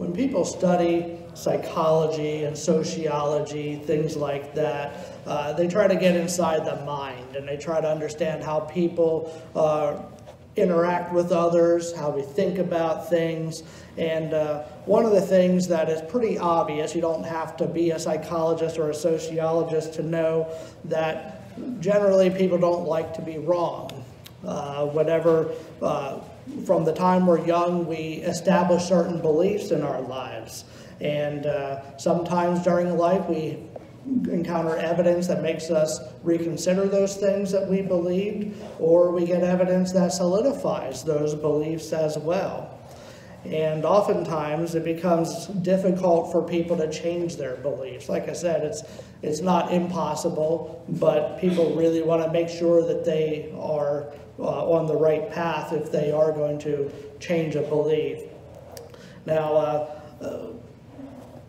when people study psychology and sociology, things like that, uh, they try to get inside the mind and they try to understand how people uh, interact with others, how we think about things. And uh, one of the things that is pretty obvious, you don't have to be a psychologist or a sociologist to know that generally people don't like to be wrong. Uh, whatever, uh, from the time we're young, we establish certain beliefs in our lives. And uh, sometimes during life, we encounter evidence that makes us reconsider those things that we believed, or we get evidence that solidifies those beliefs as well. And oftentimes it becomes difficult for people to change their beliefs. Like I said, it's, it's not impossible, but people really want to make sure that they are uh, on the right path if they are going to change a belief. Now, uh, uh,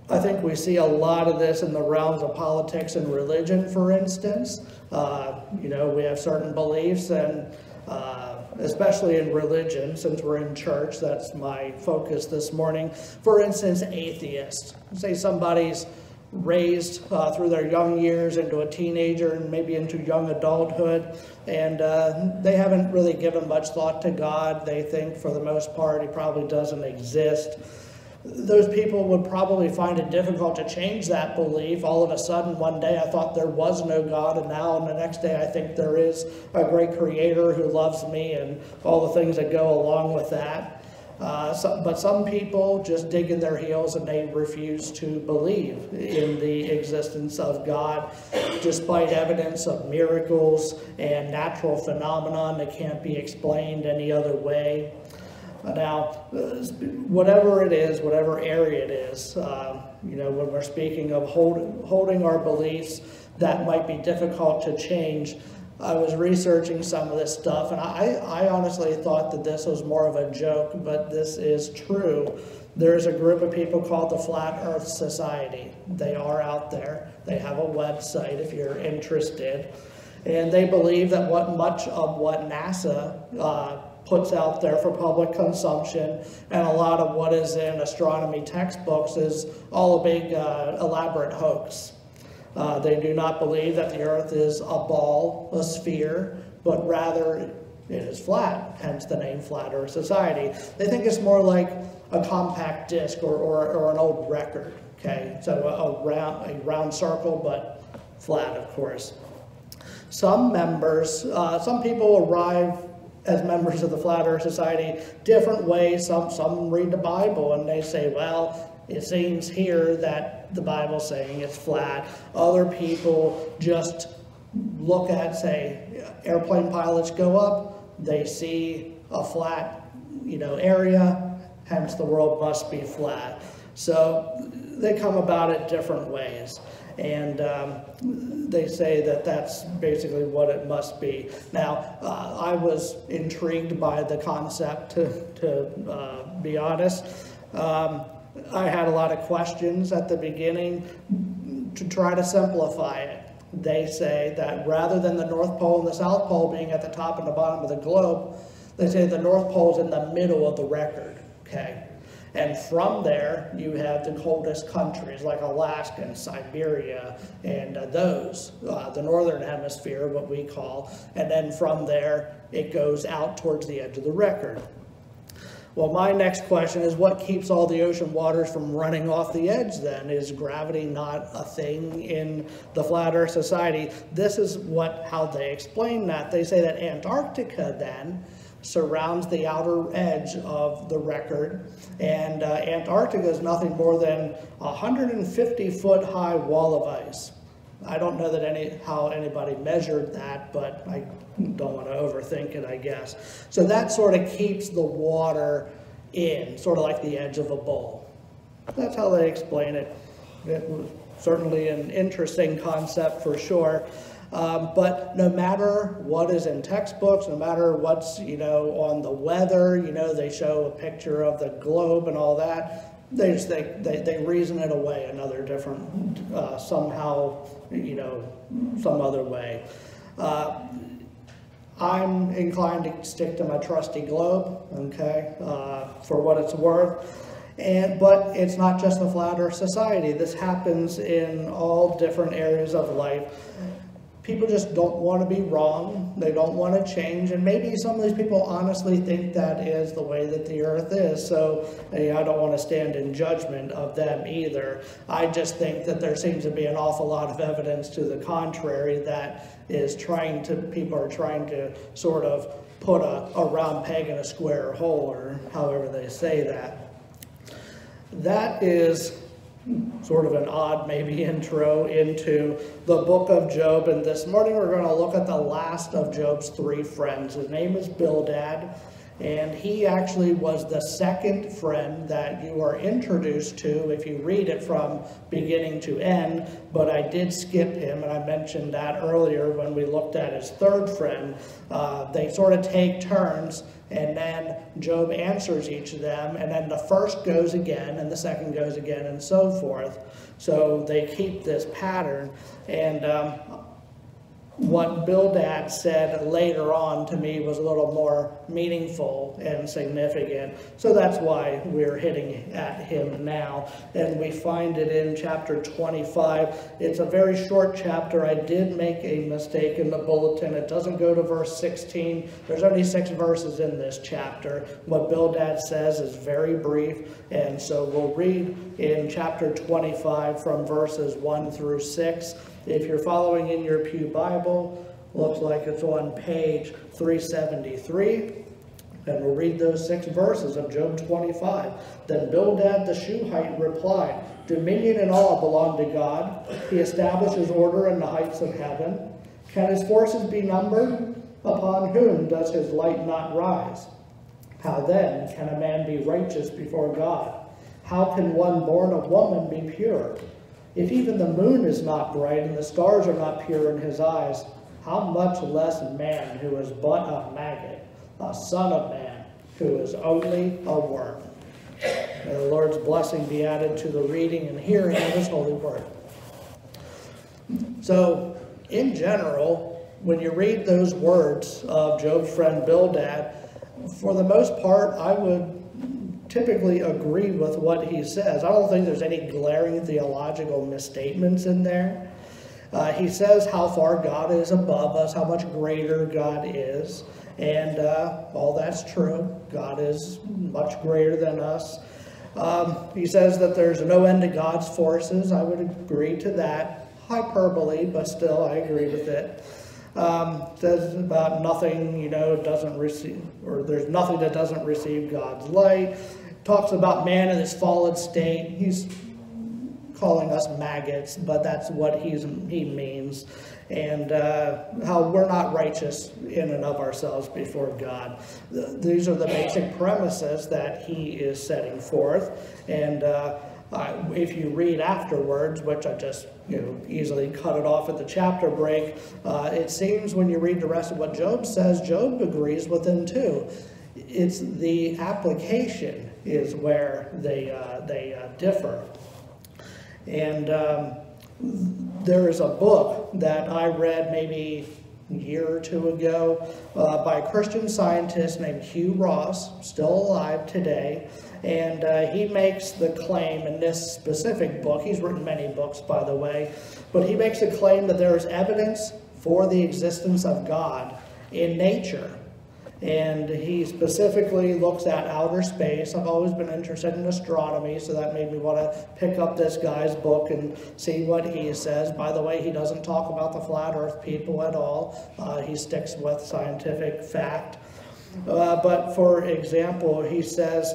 I think we see a lot of this in the realms of politics and religion, for instance. Uh, you know, we have certain beliefs and uh, especially in religion, since we're in church, that's my focus this morning. For instance, atheists. Say somebody's raised uh, through their young years into a teenager and maybe into young adulthood, and uh, they haven't really given much thought to God. They think, for the most part, He probably doesn't exist those people would probably find it difficult to change that belief. All of a sudden, one day I thought there was no God, and now on the next day I think there is a great creator who loves me and all the things that go along with that. Uh, so, but some people just dig in their heels and they refuse to believe in the existence of God despite evidence of miracles and natural phenomenon that can't be explained any other way. Now, whatever it is, whatever area it is, um, you know, when we're speaking of hold, holding our beliefs, that might be difficult to change. I was researching some of this stuff, and I, I honestly thought that this was more of a joke, but this is true. There's a group of people called the Flat Earth Society. They are out there. They have a website if you're interested. And they believe that what much of what NASA uh, puts out there for public consumption, and a lot of what is in astronomy textbooks is all a big uh, elaborate hoax. Uh, they do not believe that the Earth is a ball, a sphere, but rather it is flat, hence the name Flat Earth Society. They think it's more like a compact disc or, or, or an old record, okay? So a, a, round, a round circle, but flat, of course. Some members, uh, some people arrive as members of the Flat Earth Society different ways. Some, some read the Bible and they say, well, it seems here that the Bible's saying it's flat. Other people just look at, say, airplane pilots go up, they see a flat, you know, area, hence the world must be flat. So they come about it different ways and um, they say that that's basically what it must be. Now, uh, I was intrigued by the concept, to, to uh, be honest. Um, I had a lot of questions at the beginning to try to simplify it. They say that rather than the North Pole and the South Pole being at the top and the bottom of the globe, they say the North Pole is in the middle of the record, okay? And from there, you have the coldest countries like Alaska and Siberia and uh, those, uh, the northern hemisphere, what we call. And then from there, it goes out towards the edge of the record. Well, my next question is what keeps all the ocean waters from running off the edge then? Is gravity not a thing in the Flat Earth Society? This is what how they explain that. They say that Antarctica then surrounds the outer edge of the record. And uh, Antarctica is nothing more than a 150 foot high wall of ice. I don't know that any how anybody measured that, but I don't want to overthink it, I guess. So that sort of keeps the water in, sort of like the edge of a bowl. That's how they explain it. It was certainly an interesting concept for sure. Um, but no matter what is in textbooks, no matter what's, you know, on the weather, you know, they show a picture of the globe and all that, they just they, they, they reason it away another different, uh, somehow, you know, some other way. Uh, I'm inclined to stick to my trusty globe, okay, uh, for what it's worth. And, but it's not just the flat earth society. This happens in all different areas of life people just don't want to be wrong. They don't want to change. And maybe some of these people honestly think that is the way that the earth is. So I don't want to stand in judgment of them either. I just think that there seems to be an awful lot of evidence to the contrary that is trying to, people are trying to sort of put a, a round peg in a square hole, or however they say that. That is sort of an odd maybe intro into the book of Job. And this morning we're going to look at the last of Job's three friends. His name is Bildad. And he actually was the second friend that you are introduced to if you read it from beginning to end. But I did skip him, and I mentioned that earlier when we looked at his third friend. Uh, they sort of take turns, and then Job answers each of them, and then the first goes again, and the second goes again, and so forth. So they keep this pattern. And um, what Bildad said later on to me was a little more meaningful and significant. So that's why we're hitting at him now. And we find it in chapter 25. It's a very short chapter. I did make a mistake in the bulletin. It doesn't go to verse 16. There's only six verses in this chapter. What Bildad says is very brief. And so we'll read in chapter 25 from verses 1 through 6. If you're following in your Pew Bible, looks like it's on page 373. And we'll read those six verses of Job 25. Then Bildad the Shuhite replied, Dominion and all belong to God. He establishes order in the heights of heaven. Can his forces be numbered? Upon whom does his light not rise? How then can a man be righteous before God? How can one born of woman be pure? If even the moon is not bright and the stars are not pure in his eyes, how much less man who is but a maggot, a son of man, who is only a worm. May the Lord's blessing be added to the reading and hearing of his holy word. So, in general, when you read those words of Job's friend Bildad, for the most part, I would typically agree with what he says. I don't think there's any glaring theological misstatements in there. Uh, he says how far God is above us, how much greater God is, and uh, all that's true. God is much greater than us. Um, he says that there's no end to God's forces. I would agree to that. Hyperbole, but still, I agree with it. Um, says about nothing, you know, doesn't receive, or there's nothing that doesn't receive God's light talks about man in his fallen state. He's calling us maggots, but that's what he's, he means. And uh, how we're not righteous in and of ourselves before God. The, these are the basic premises that he is setting forth. And uh, if you read afterwards, which I just you know, easily cut it off at the chapter break, uh, it seems when you read the rest of what Job says, Job agrees with him too. It's the application is where they, uh, they uh, differ. And um, there is a book that I read maybe a year or two ago uh, by a Christian scientist named Hugh Ross, still alive today. And uh, he makes the claim in this specific book, he's written many books, by the way, but he makes a claim that there is evidence for the existence of God in nature. And he specifically looks at outer space. I've always been interested in astronomy, so that made me want to pick up this guy's book and see what he says. By the way, he doesn't talk about the flat earth people at all. Uh, he sticks with scientific fact. Uh, but for example, he says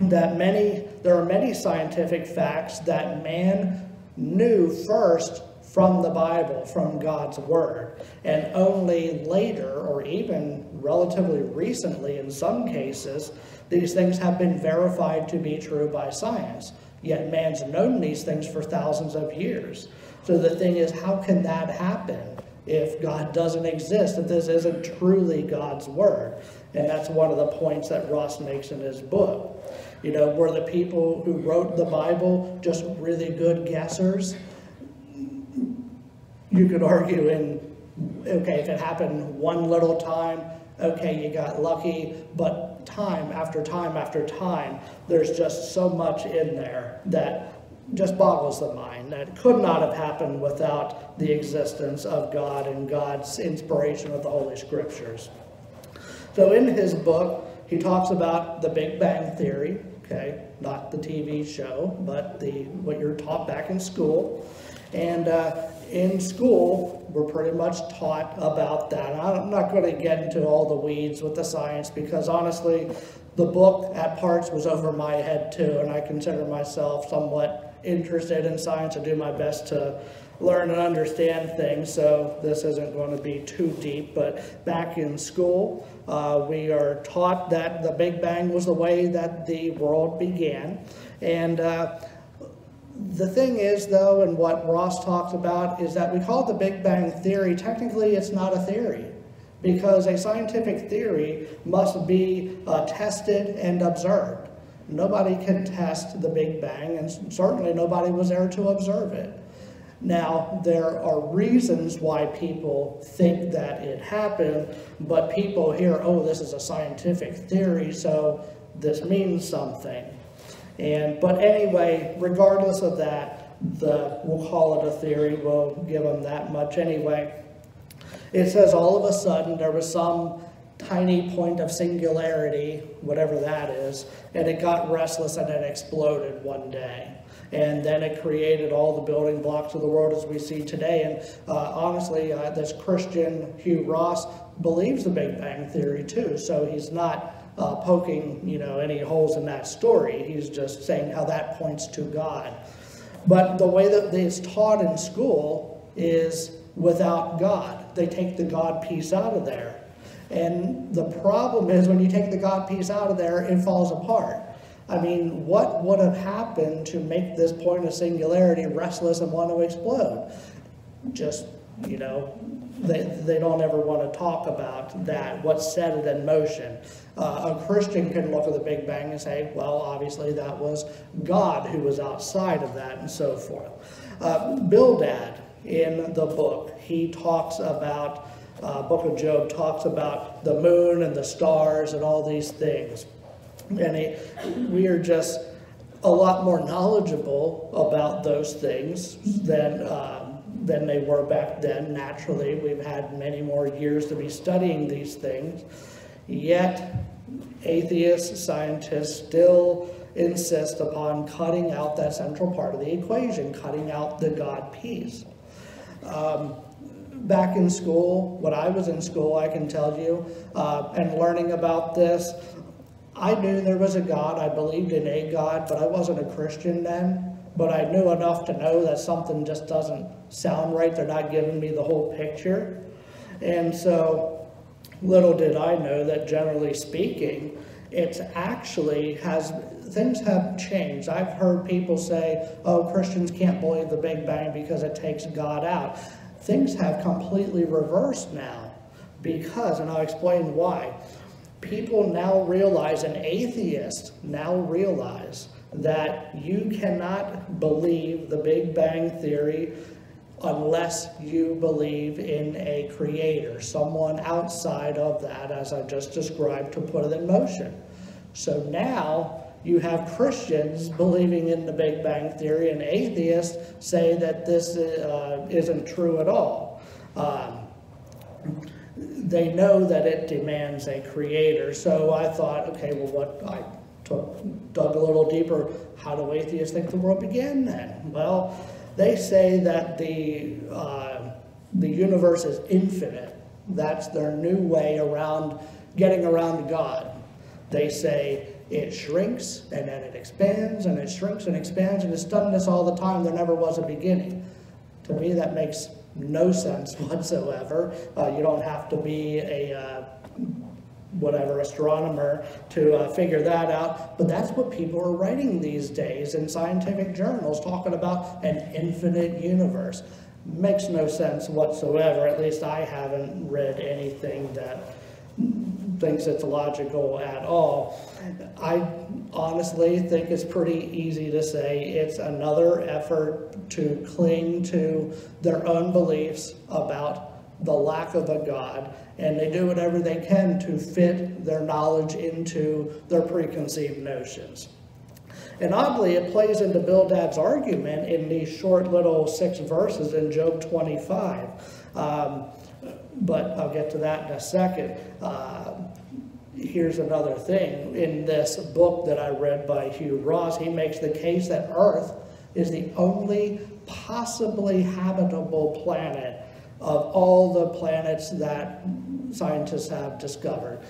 that many, there are many scientific facts that man knew first from the Bible, from God's Word. And only later, or even relatively recently in some cases, these things have been verified to be true by science. Yet man's known these things for thousands of years. So the thing is, how can that happen if God doesn't exist, if this isn't truly God's Word? And that's one of the points that Ross makes in his book. You know, were the people who wrote the Bible just really good guessers? you could argue in, okay, if it happened one little time, okay, you got lucky, but time after time after time, there's just so much in there that just boggles the mind. That could not have happened without the existence of God and God's inspiration of the Holy Scriptures. So in his book, he talks about the Big Bang Theory, okay, not the TV show, but the what you're taught back in school. And uh, in school, we're pretty much taught about that. I'm not going to get into all the weeds with the science because honestly, the book at parts was over my head too, and I consider myself somewhat interested in science and do my best to learn and understand things, so this isn't going to be too deep. But back in school, uh, we are taught that the Big Bang was the way that the world began. And uh, the thing is, though, and what Ross talks about, is that we call it the Big Bang Theory. Technically, it's not a theory because a scientific theory must be uh, tested and observed. Nobody can test the Big Bang, and certainly nobody was there to observe it. Now, there are reasons why people think that it happened, but people hear, oh, this is a scientific theory, so this means something. And, but anyway, regardless of that, the, we'll call it a theory, we'll give them that much anyway. It says all of a sudden there was some tiny point of singularity, whatever that is, and it got restless and it exploded one day. And then it created all the building blocks of the world as we see today. And uh, honestly, uh, this Christian Hugh Ross believes the Big Bang Theory too, so he's not uh, poking you know any holes in that story. He's just saying how that points to God. But the way that it's taught in school is without God. They take the God piece out of there. And the problem is when you take the God piece out of there, it falls apart. I mean, what would have happened to make this point of singularity restless and want to explode? Just, you know, they, they don't ever want to talk about that, what set it in motion. Uh, a Christian can look at the Big Bang and say, well, obviously that was God who was outside of that and so forth. Uh, Bildad in the book, he talks about, uh, Book of Job talks about the moon and the stars and all these things. And he, we are just a lot more knowledgeable about those things than, um, than they were back then. Naturally, we've had many more years to be studying these things. Yet, atheists, scientists still insist upon cutting out that central part of the equation, cutting out the God piece. Um, back in school, when I was in school, I can tell you, uh, and learning about this, I knew there was a God. I believed in a God, but I wasn't a Christian then. But I knew enough to know that something just doesn't sound right. They're not giving me the whole picture. And so little did I know that generally speaking, it's actually has, things have changed. I've heard people say, oh, Christians can't believe the Big Bang because it takes God out. Things have completely reversed now because, and I'll explain why people now realize, and atheists now realize, that you cannot believe the Big Bang Theory unless you believe in a creator, someone outside of that, as I just described, to put it in motion. So now you have Christians believing in the Big Bang Theory, and atheists say that this uh, isn't true at all. Um, they know that it demands a creator. So I thought, okay, well, what I took, dug a little deeper. How do atheists think the world began then? Well, they say that the uh, the universe is infinite. That's their new way around getting around God. They say it shrinks and then it expands and it shrinks and expands and it's done this all the time. There never was a beginning. To me, that makes no sense whatsoever. Uh, you don't have to be a uh, whatever astronomer to uh, figure that out. But that's what people are writing these days in scientific journals, talking about an infinite universe. Makes no sense whatsoever. At least I haven't read anything that thinks it's logical at all. I honestly think it's pretty easy to say it's another effort to cling to their own beliefs about the lack of a God, and they do whatever they can to fit their knowledge into their preconceived notions. And oddly, it plays into Bildad's argument in these short little six verses in Job 25. Um, but I'll get to that in a second. Uh, here's another thing. In this book that I read by Hugh Ross, he makes the case that Earth is the only possibly habitable planet of all the planets that scientists have discovered.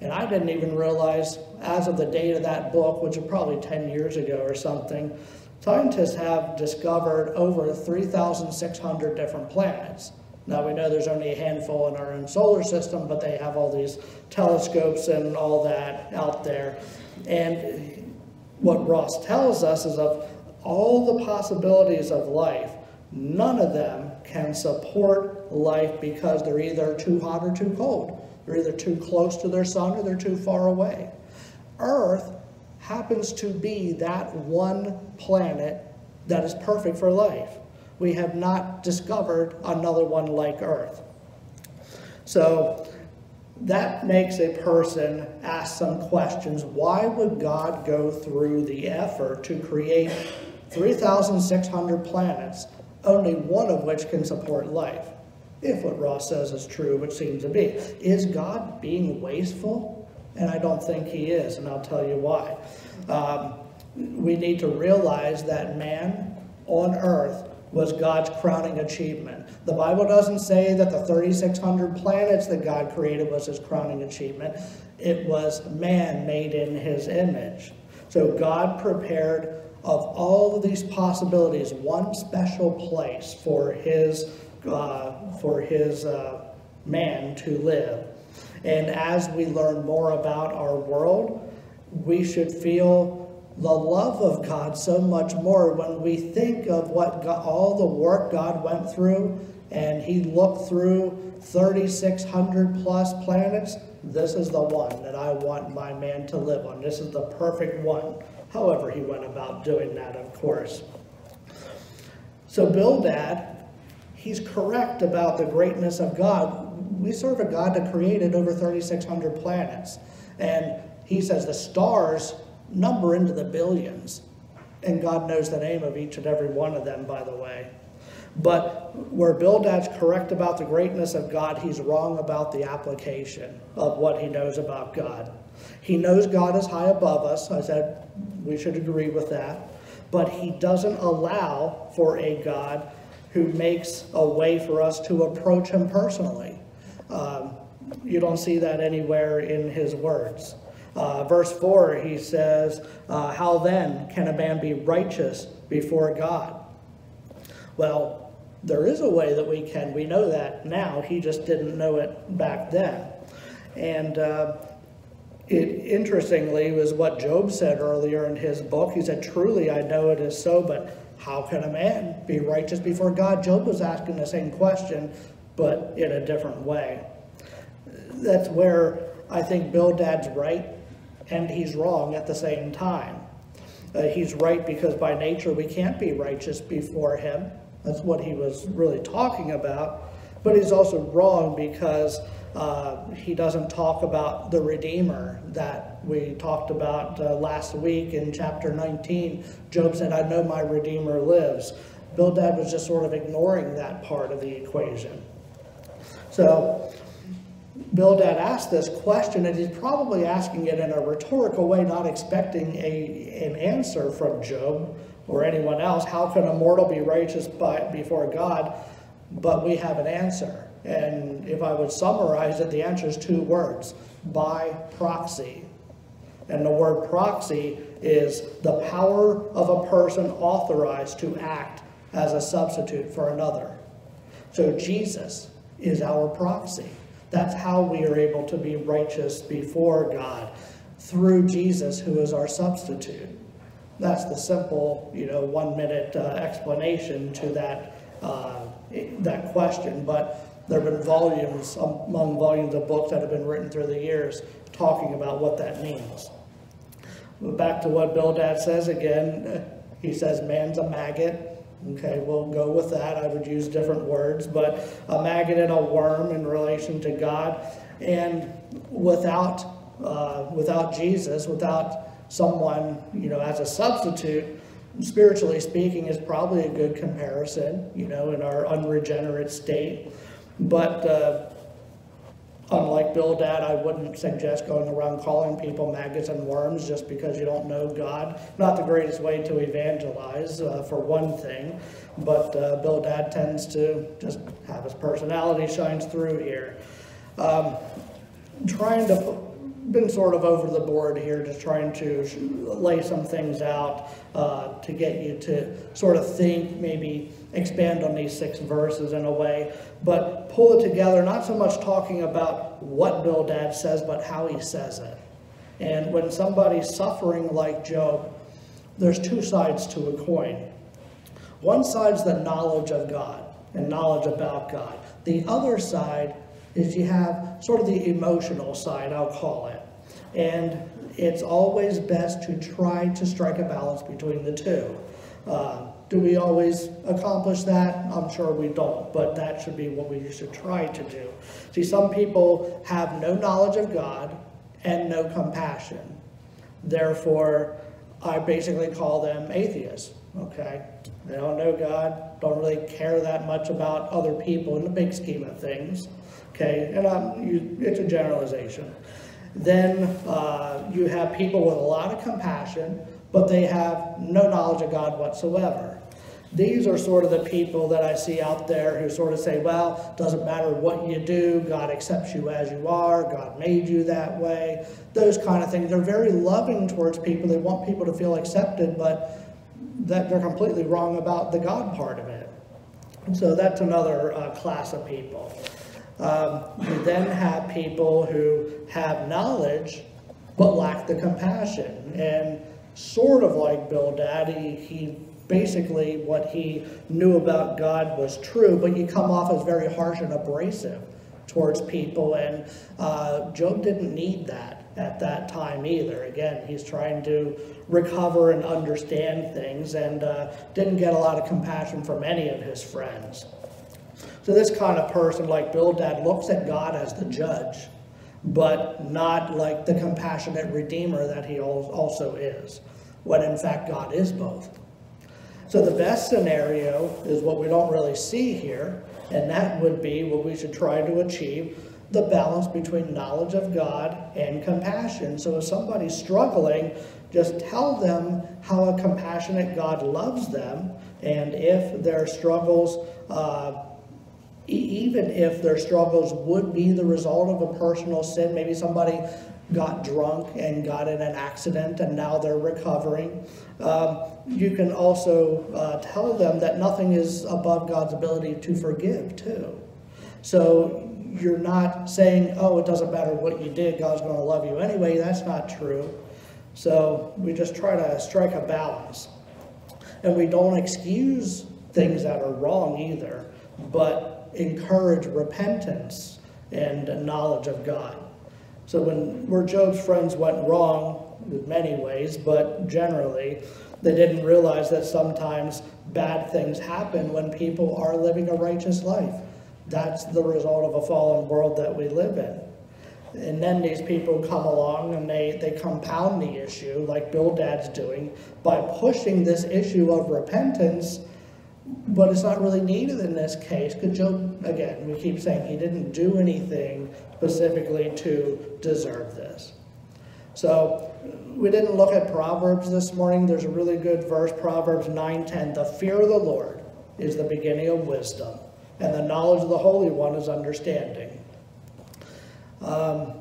And I didn't even realize, as of the date of that book, which was probably 10 years ago or something, scientists have discovered over 3,600 different planets. Now we know there's only a handful in our own solar system, but they have all these telescopes and all that out there. And what Ross tells us is of all the possibilities of life, none of them can support life because they're either too hot or too cold. They're either too close to their sun or they're too far away. Earth happens to be that one planet that is perfect for life. We have not discovered another one like Earth. So that makes a person ask some questions. Why would God go through the effort to create 3,600 planets, only one of which can support life? If what Ross says is true, which seems to be. Is God being wasteful? And I don't think he is, and I'll tell you why. Um, we need to realize that man on earth was God's crowning achievement. The Bible doesn't say that the 3,600 planets that God created was his crowning achievement. It was man made in his image. So God prepared of all of these possibilities one special place for his uh, for his uh, man to live. And as we learn more about our world, we should feel the love of God so much more when we think of what God, all the work God went through and he looked through 3,600 plus planets. This is the one that I want my man to live on. This is the perfect one. However, he went about doing that, of course. So Bildad he's correct about the greatness of God. We serve a God that created over 3,600 planets. And he says the stars number into the billions. And God knows the name of each and every one of them, by the way. But where Bildad's correct about the greatness of God, he's wrong about the application of what he knows about God. He knows God is high above us. I said we should agree with that. But he doesn't allow for a God who makes a way for us to approach him personally. Um, you don't see that anywhere in his words. Uh, verse 4, he says, uh, How then can a man be righteous before God? Well, there is a way that we can. We know that now. He just didn't know it back then. And uh, it interestingly was what Job said earlier in his book. He said, Truly, I know it is so, but how can a man be righteous before God? Job was asking the same question, but in a different way. That's where I think Bildad's right and he's wrong at the same time. Uh, he's right because by nature we can't be righteous before him. That's what he was really talking about. But he's also wrong because uh, he doesn't talk about the Redeemer that we talked about uh, last week in chapter 19. Job said, I know my Redeemer lives. Bildad was just sort of ignoring that part of the equation. So Bildad asked this question, and he's probably asking it in a rhetorical way, not expecting a, an answer from Job or anyone else. How can a mortal be righteous by, before God? But we have an answer. And if I would summarize it, the answer is two words by proxy. And the word proxy is the power of a person authorized to act as a substitute for another. So Jesus is our proxy. That's how we are able to be righteous before God through Jesus, who is our substitute. That's the simple, you know, one minute uh, explanation to that, uh, that question. But there have been volumes, among volumes of books that have been written through the years talking about what that means. Back to what Bildad says again, he says man's a maggot Okay, we'll go with that. I would use different words, but a maggot and a worm in relation to God. And without, uh, without Jesus, without someone, you know, as a substitute, spiritually speaking, is probably a good comparison, you know, in our unregenerate state. But uh, unlike Bill Bildad, I wouldn't suggest going around calling people maggots and worms just because you don't know God. Not the greatest way to evangelize, uh, for one thing, but uh, Bildad tends to just have his personality shines through here. Um, trying to been sort of over the board here, just trying to lay some things out uh, to get you to sort of think, maybe expand on these six verses in a way, but pull it together, not so much talking about what Bildad says, but how he says it. And when somebody's suffering like Job, there's two sides to a coin. One side's the knowledge of God and knowledge about God. The other side is you have sort of the emotional side, I'll call it. And it's always best to try to strike a balance between the two. Uh, do we always accomplish that? I'm sure we don't, but that should be what we should try to do. See, some people have no knowledge of God and no compassion. Therefore, I basically call them atheists, okay? They don't know God, don't really care that much about other people in the big scheme of things, okay? And you, it's a generalization. Then uh, you have people with a lot of compassion, but they have no knowledge of God whatsoever. These are sort of the people that I see out there who sort of say, well, doesn't matter what you do, God accepts you as you are, God made you that way, those kind of things. They're very loving towards people. They want people to feel accepted, but that they're completely wrong about the God part of it. so that's another uh, class of people. Um, you then have people who have knowledge but lack the compassion. And sort of like Bildad, he basically what he knew about God was true, but you come off as very harsh and abrasive towards people. And uh, Job didn't need that at that time either. Again, he's trying to recover and understand things and uh, didn't get a lot of compassion from any of his friends. So this kind of person like Bildad looks at God as the judge, but not like the compassionate redeemer that he also is, when in fact God is both. So the best scenario is what we don't really see here, and that would be what we should try to achieve, the balance between knowledge of God and compassion. So if somebody's struggling, just tell them how a compassionate God loves them, and if their struggles uh, even if their struggles would be the result of a personal sin, maybe somebody got drunk and got in an accident and now they're recovering. Um, you can also uh, tell them that nothing is above God's ability to forgive, too. So you're not saying, oh, it doesn't matter what you did, God's going to love you anyway. That's not true. So we just try to strike a balance. And we don't excuse things that are wrong either, but encourage repentance and knowledge of God. So when Job's friends went wrong in many ways, but generally, they didn't realize that sometimes bad things happen when people are living a righteous life. That's the result of a fallen world that we live in. And then these people come along and they, they compound the issue, like Bildad's doing, by pushing this issue of repentance but it's not really needed in this case because Job, again, we keep saying he didn't do anything specifically to deserve this. So we didn't look at Proverbs this morning. There's a really good verse, Proverbs 9:10. The fear of the Lord is the beginning of wisdom, and the knowledge of the Holy One is understanding. Um,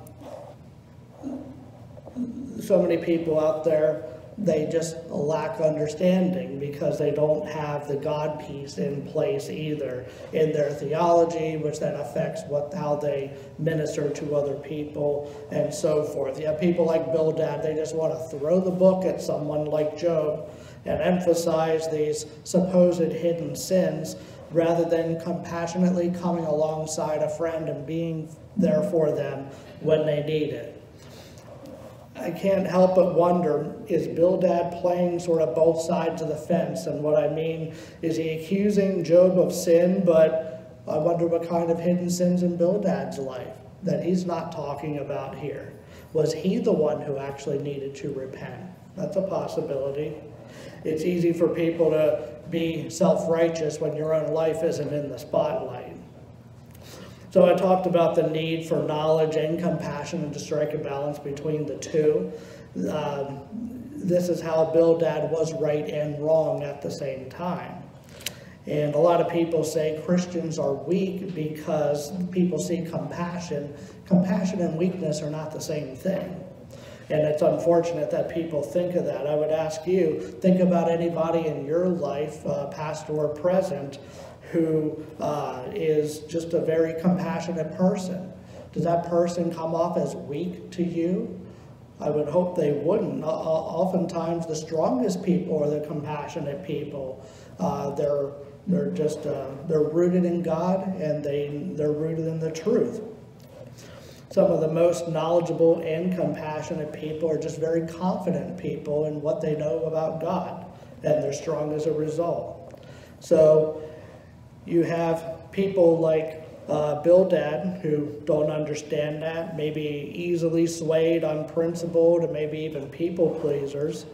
so many people out there they just lack understanding because they don't have the God piece in place either in their theology, which then affects what how they minister to other people and so forth. You have people like Bildad, they just want to throw the book at someone like Job and emphasize these supposed hidden sins rather than compassionately coming alongside a friend and being there for them when they need it I can't help but wonder, is Bildad playing sort of both sides of the fence? And what I mean, is he accusing Job of sin, but I wonder what kind of hidden sins in Bildad's life that he's not talking about here. Was he the one who actually needed to repent? That's a possibility. It's easy for people to be self-righteous when your own life isn't in the spotlight. So I talked about the need for knowledge and compassion and to strike a balance between the two. Um, this is how Bildad was right and wrong at the same time. And a lot of people say Christians are weak because people see compassion. Compassion and weakness are not the same thing. And it's unfortunate that people think of that. I would ask you, think about anybody in your life, uh, past or present, who uh, is just a very compassionate person. Does that person come off as weak to you? I would hope they wouldn't. Oftentimes, the strongest people are the compassionate people. Uh, they're they're just uh, they're rooted in God and they they're rooted in the truth. Some of the most knowledgeable and compassionate people are just very confident people in what they know about God, and they're strong as a result. So you have people like uh, Bildad who don't understand that, maybe easily swayed on principle to maybe even people pleasers.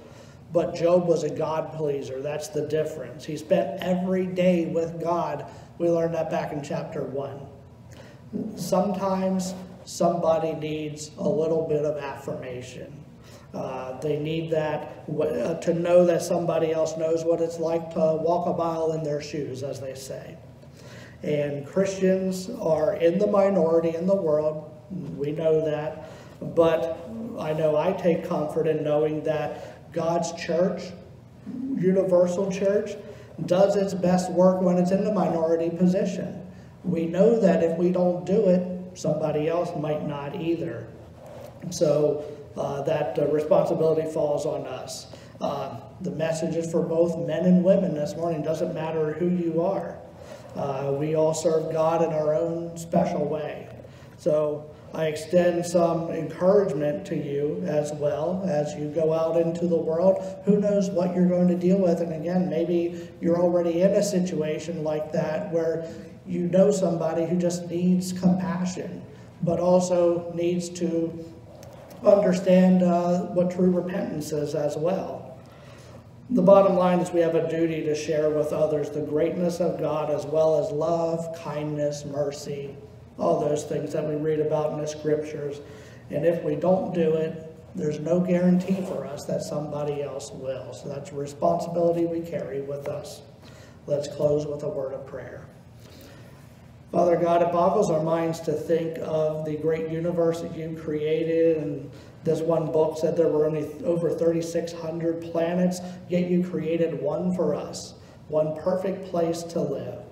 But Job was a God pleaser. That's the difference. He spent every day with God. We learned that back in chapter 1. Sometimes somebody needs a little bit of affirmation. Uh, they need that uh, to know that somebody else knows what it's like to walk a mile in their shoes, as they say. And Christians are in the minority in the world. We know that. But I know I take comfort in knowing that God's church, universal church, does its best work when it's in the minority position. We know that if we don't do it, somebody else might not either. So that uh, responsibility falls on us. Uh, the message is for both men and women this morning. Doesn't matter who you are. Uh, we all serve God in our own special way. So I extend some encouragement to you as well as you go out into the world. Who knows what you're going to deal with? And again, maybe you're already in a situation like that where you know somebody who just needs compassion, but also needs to understand uh, what true repentance is as well. The bottom line is we have a duty to share with others the greatness of God as well as love, kindness, mercy, all those things that we read about in the scriptures. And if we don't do it, there's no guarantee for us that somebody else will. So that's a responsibility we carry with us. Let's close with a word of prayer. Father God, it boggles our minds to think of the great universe that you created. And this one book said there were only over 3,600 planets, yet you created one for us, one perfect place to live.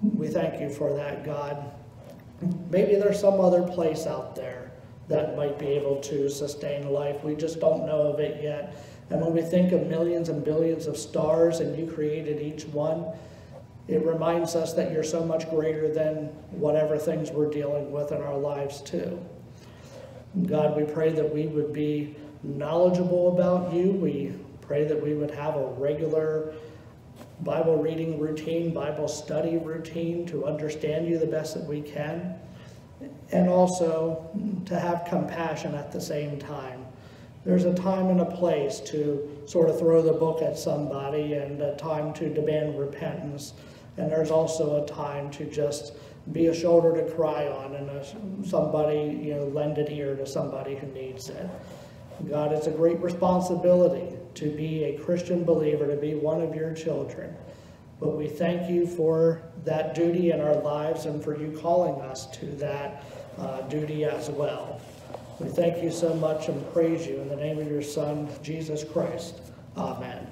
We thank you for that, God. Maybe there's some other place out there that might be able to sustain life. We just don't know of it yet. And when we think of millions and billions of stars and you created each one, it reminds us that you're so much greater than whatever things we're dealing with in our lives too. God, we pray that we would be knowledgeable about you. We pray that we would have a regular Bible reading routine, Bible study routine to understand you the best that we can, and also to have compassion at the same time. There's a time and a place to sort of throw the book at somebody and a time to demand repentance. And there's also a time to just be a shoulder to cry on and a, somebody, you know, lend an ear to somebody who needs it. God, it's a great responsibility to be a Christian believer, to be one of your children. But we thank you for that duty in our lives and for you calling us to that uh, duty as well. We thank you so much and praise you in the name of your Son, Jesus Christ. Amen.